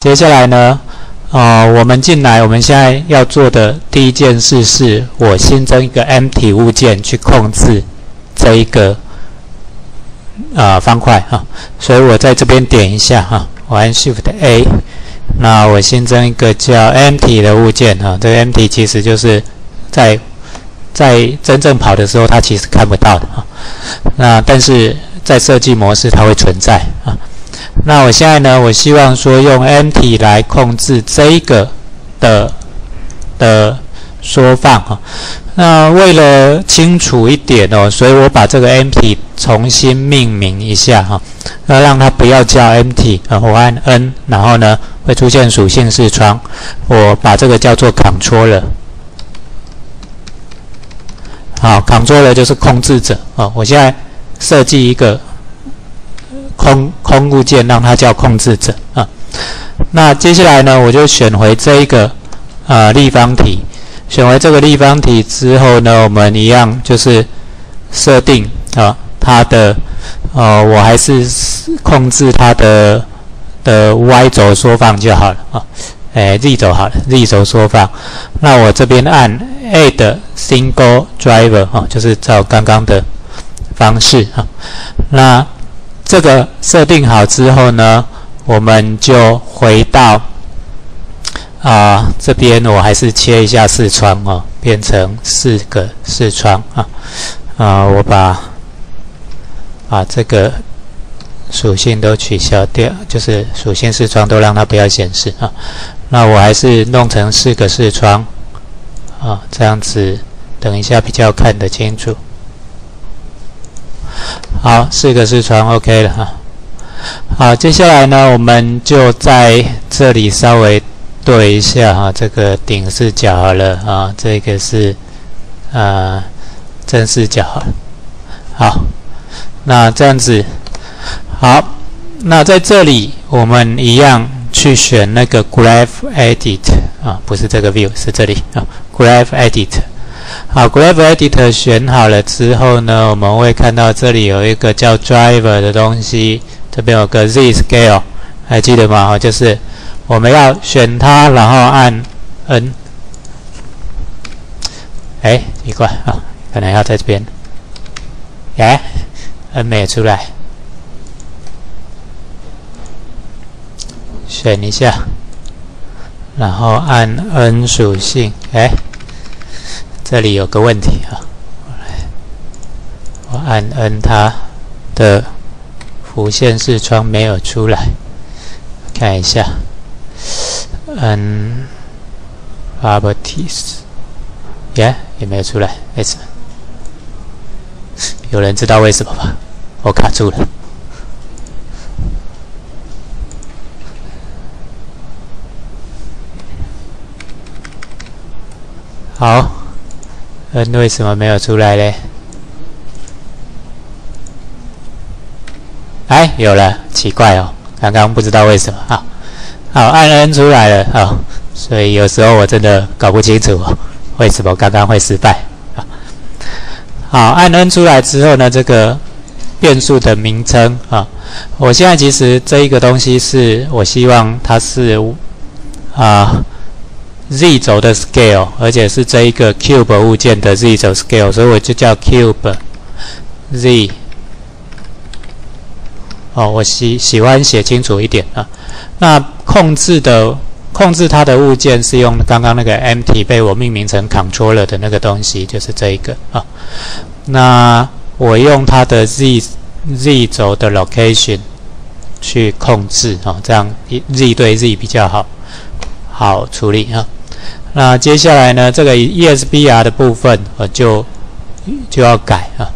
接下来呢，呃，我们进来，我们现在要做的第一件事是，我新增一个 empty 物件去控制这一个啊方块哈，所以我在这边点一下哈，我按 Shift A，那我新增一个叫 empty 的物件哈，这个 empty 其实就是在在真正跑的时候它其实看不到的哈，那但是在设计模式它会存在啊。那我现在呢？我希望说用 M T 来控制这个的的缩放哈。那为了清楚一点哦，所以我把这个 M T 重新命名一下哈。那让它不要叫 empty，我按 N，然后呢会出现属性视窗，我把这个叫做 controller。好，Control 就是控制者啊。我现在设计一个。空空物件让它叫控制者啊，那接下来呢，我就选回这一个啊立方体，选回这个立方体之后呢，我们一样就是设定啊它的呃，我还是控制它的的 Y 轴缩放就好了啊，哎 Z 轴好了，Z 轴缩放，那我这边按 Add Single Driver 啊，就是照刚刚的方式啊，那。这个设定好之后呢，我们就回到啊这边，我还是切一下视窗哦，变成四个视窗啊啊，我把把这个属性都取消掉，就是属性视窗都让它不要显示啊。那我还是弄成四个视窗啊，这样子等一下比较看得清楚。好，四个视窗 OK 了哈。好，接下来呢，我们就在这里稍微对一下哈，这个顶视角好了啊，这个是呃正视角好了。好，那这样子好，那在这里我们一样去选那个 Graph Edit 啊，不是这个 View，是这里啊，Graph Edit。好，Graph Editor 选好了之后呢，我们会看到这里有一个叫 Driver 的东西，这边有个 Z Scale，还记得吗？就是我们要选它，然后按 N。哎，奇怪啊，可能要在这边。哎，N 没有出来，选一下，然后按 N 属性，哎。这里有个问题啊，我来，我按 N，它的浮现视窗没有出来，看一下，N properties，耶，也没有出来，为什么？有人知道为什么吗？我卡住了。好。N 为什么没有出来嘞？哎，有了，奇怪哦，刚刚不知道为什么啊。好，按 N 出来了啊，所以有时候我真的搞不清楚为什么刚刚会失败啊。好，按 N 出来之后呢，这个变数的名称啊，我现在其实这一个东西是我希望它是啊。Z 轴的 scale，而且是这一个 cube 物件的 z 轴 scale，所以我就叫 cube z。哦，我喜喜欢写清楚一点啊。那控制的控制它的物件是用刚刚那个 MT 被我命名成 controller 的那个东西，就是这一个啊。那我用它的 z z 轴的 location 去控制啊，这样 z 对 z 比较好好处理啊。那接下来呢？这个 ESBR 的部分我就就要改啊。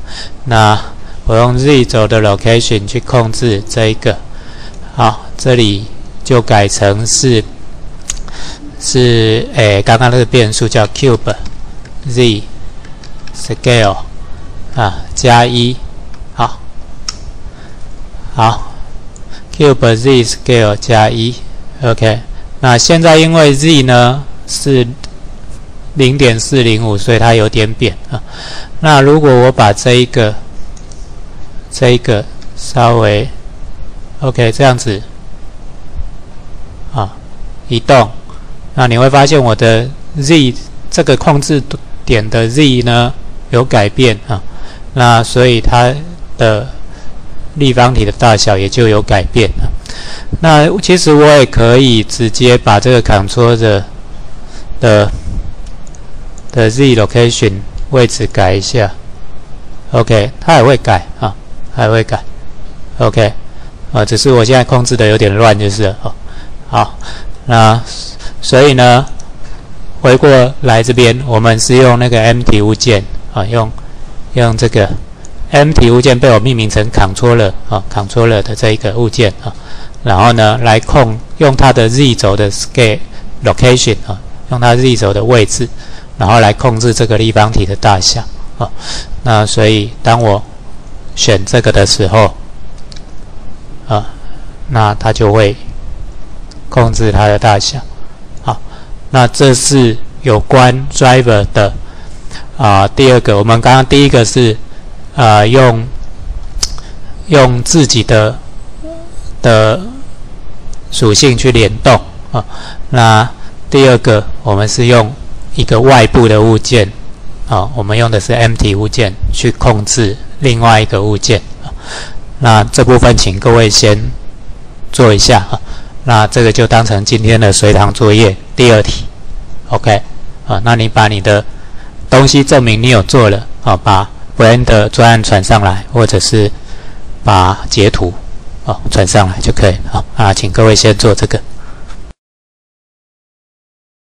那我用 Z 轴的 location 去控制这一个，好，这里就改成是是诶，刚刚那个变数叫 cube Z scale 啊加一，好，好，cube Z scale 加一，OK。那现在因为 Z 呢？是零点四零五，所以它有点扁啊。那如果我把这一个、这一个稍微 OK 这样子啊移动，那你会发现我的 z 这个控制点的 z 呢有改变啊，那所以它的立方体的大小也就有改变了。那其实我也可以直接把这个 Ctrl 的的的 z location 位置改一下，OK，它也会改啊，还会改，OK，啊，只是我现在控制的有点乱，就是哦，好，那所以呢，回过来这边，我们是用那个 MT 物件啊，用用这个 MT 物件被我命名成 Controller 啊，Controller 的这一个物件啊，然后呢，来控用它的 z 轴的 scale location 啊。用它 z 轴的位置，然后来控制这个立方体的大小啊。那所以当我选这个的时候啊，那它就会控制它的大小。好，那这是有关 driver 的啊。第二个，我们刚刚第一个是啊用用自己的的属性去联动啊。那第二个，我们是用一个外部的物件，啊，我们用的是 MT 物件去控制另外一个物件。那这部分请各位先做一下啊。那这个就当成今天的随堂作业第二题，OK？啊，那你把你的东西证明你有做了，啊，把 Blend 的专案传上来，或者是把截图，啊，传上来就可以。好，啊，请各位先做这个。